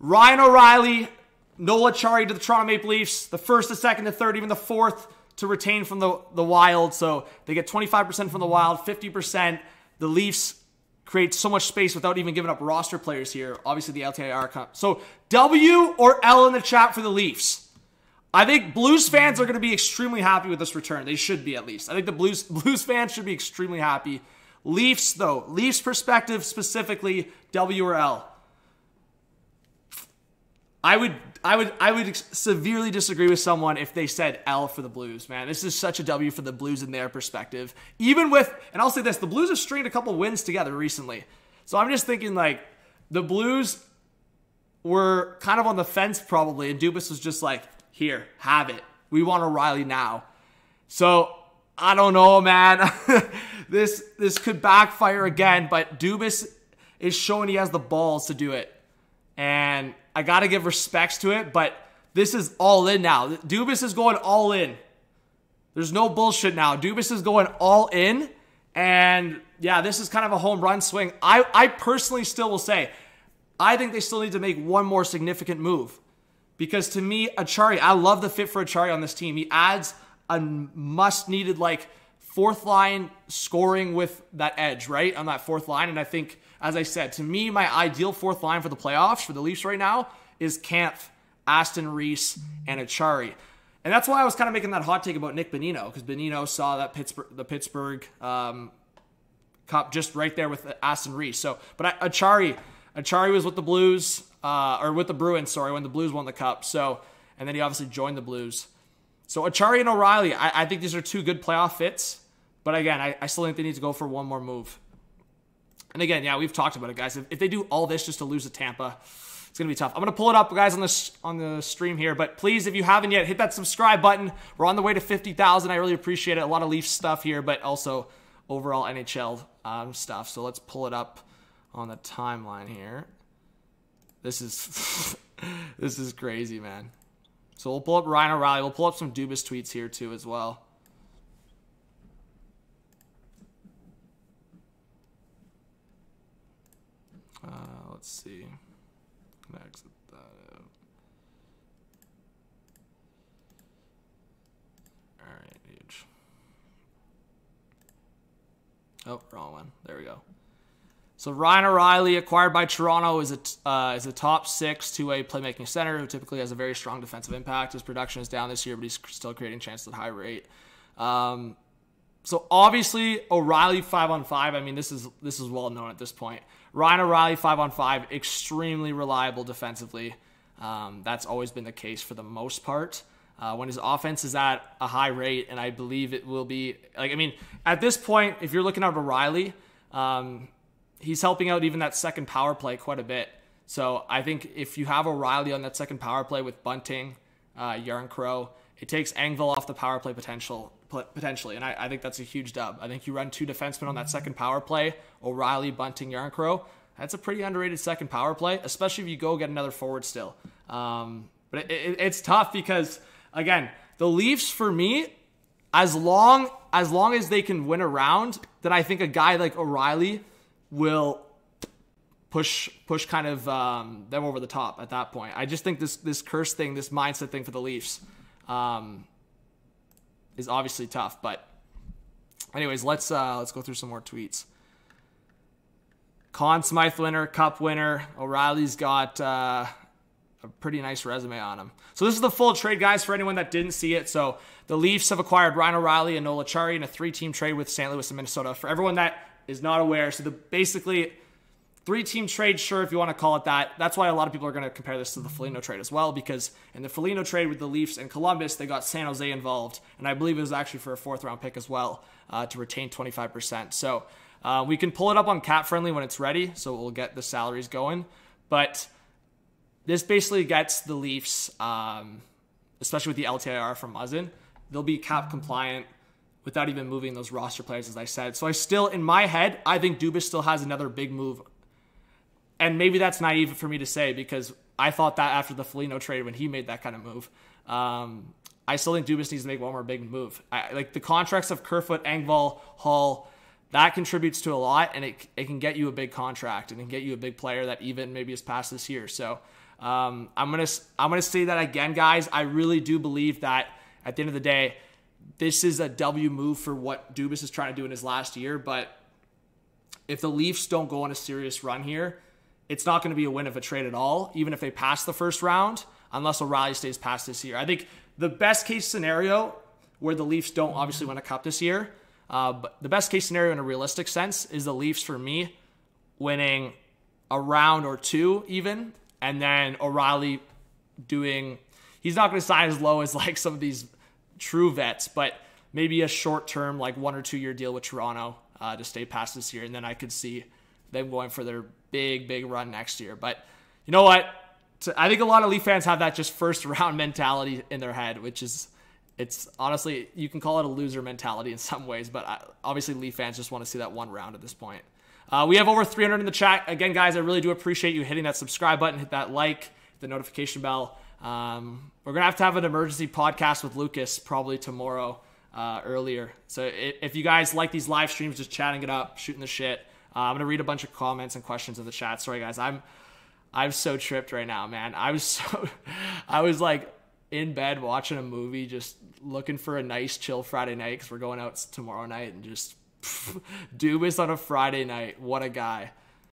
Ryan O'Reilly, Noel Acciari to the Toronto Maple Leafs, the first, the second, the third, even the fourth to retain from the, the Wild. So they get 25% from the Wild, 50%. The Leafs create so much space without even giving up roster players here. Obviously, the LTIR. Come. So W or L in the chat for the Leafs. I think Blues fans are going to be extremely happy with this return. They should be at least. I think the Blues Blues fans should be extremely happy. Leafs though, Leafs perspective specifically, W or L. I would I would I would severely disagree with someone if they said L for the Blues, man. This is such a W for the Blues in their perspective. Even with and I'll say this, the Blues have stringed a couple wins together recently. So I'm just thinking like the Blues were kind of on the fence probably and Dubas was just like, "Here, have it. We want O'Reilly now." So, I don't know, man. this this could backfire again, but Dubas is showing he has the balls to do it. And I got to give respects to it, but this is all in now. Dubas is going all in. There's no bullshit now. Dubas is going all in. And yeah, this is kind of a home run swing. I, I personally still will say, I think they still need to make one more significant move. Because to me, Acciari, I love the fit for Acciari on this team. He adds a must needed, like, fourth line scoring with that edge, right? On that fourth line. And I think as I said, to me, my ideal fourth line for the playoffs for the Leafs right now is Kampf, Aston Reese, and Acciari. And that's why I was kind of making that hot take about Nick Bonino, because Bonino saw that Pittsburgh, the Pittsburgh um, Cup just right there with Aston Reese. So, but Acciari, Acciari was with the Blues, uh, or with the Bruins, sorry, when the Blues won the Cup. So, and then he obviously joined the Blues. So Acciari and O'Reilly, I, I think these are two good playoff fits. But again, I, I still think they need to go for one more move. And again, yeah, we've talked about it, guys. If, if they do all this just to lose to Tampa, it's gonna be tough. I'm gonna pull it up, guys, on the on the stream here. But please, if you haven't yet, hit that subscribe button. We're on the way to 50,000. I really appreciate it. A lot of Leafs stuff here, but also overall NHL um, stuff. So let's pull it up on the timeline here. This is this is crazy, man. So we'll pull up Ryan O'Reilly. We'll pull up some Dubas tweets here too as well. Let's see. Can exit that out? Alright, huge. Oh, wrong one. There we go. So Ryan O'Reilly, acquired by Toronto, is a uh, is a top six two-way playmaking center who typically has a very strong defensive impact. His production is down this year, but he's still creating chances at high rate. Um, so obviously O'Reilly five on five. I mean, this is this is well known at this point. Ryan O'Reilly, five on five, extremely reliable defensively. Um, that's always been the case for the most part. Uh, when his offense is at a high rate, and I believe it will be like I mean, at this point, if you're looking at O'Reilly, um, he's helping out even that second power play quite a bit. So I think if you have O'Reilly on that second power play with Bunting, uh, Järnkrok, it takes Engvall off the power play potential potentially. And I, I, think that's a huge dub. I think you run two defensemen on that second power play, O'Reilly, Bunting, Järnkrok. That's a pretty underrated second power play, especially if you go get another forward still. Um, but it, it, it's tough because again, the Leafs for me, as long as long as they can win a round, then I think a guy like O'Reilly will push push kind of um, them over the top at that point. I just think this this curse thing, this mindset thing for the Leafs. Um, is obviously tough. But anyways, let's uh, let's go through some more tweets. Conn Smythe winner, Cup winner. O'Reilly's got uh, a pretty nice resume on him. So this is the full trade, guys, for anyone that didn't see it. So the Leafs have acquired Ryan O'Reilly and Noel Acciari in a three-team trade with St. Louis and Minnesota. For everyone that is not aware, so the basically three team trade, sure, if you want to call it that. That's why a lot of people are going to compare this to the Foligno trade as well, because in the Foligno trade with the Leafs and Columbus, they got San Jose involved, and I believe it was actually for a fourth round pick as well uh, to retain 25%. So uh, we can pull it up on Cap Friendly when it's ready, so we'll get the salaries going. But this basically gets the Leafs, um, especially with the LTIR from Muzzin, they'll be cap compliant without even moving those roster players, as I said. So I still, in my head, I think Dubas still has another big move and maybe that's naive for me to say because I thought that after the Foligno trade when he made that kind of move. Um, I still think Dubas needs to make one more big move. I, like the contracts of Kerfoot, Engvall, Hall, that contributes to a lot, and it, it can get you a big contract and can get you a big player that even maybe is past this year. So Um, I'm gonna I'm gonna say that again, guys. I really do believe that at the end of the day, this is a W move for what Dubas is trying to do in his last year. But if the Leafs don't go on a serious run here, it's not going to be a win of a trade at all, even if they pass the first round, unless O'Reilly stays past this year. I think the best case scenario where the Leafs don't obviously win a cup this year, uh, but the best case scenario in a realistic sense is the Leafs for me winning a round or two even, and then O'Reilly doing. He's not going to sign as low as like some of these true vets, but maybe a short term, like one or two year deal with Toronto uh, to stay past this year, and then I could see them going for their big, big run next year. But you know what? I think a lot of Leaf fans have that just first round mentality in their head, which is it's honestly you can call it a loser mentality in some ways, but obviously Leaf fans just want to see that one round at this point. Uh, we have over 300 in the chat. Again, guys, I really do appreciate you hitting that subscribe button, hit that like, the notification bell. Um, we're gonna have to have an emergency podcast with Lucas probably tomorrow uh, earlier. So if you guys like these live streams, just chatting it up, shooting the shit. Uh, I'm gonna read a bunch of comments and questions in the chat. Sorry, guys, I'm I'm so tripped right now, man. I was so I was like in bed watching a movie, just looking for a nice chill Friday night because we're going out tomorrow night and just Dubas on a Friday night. What a guy.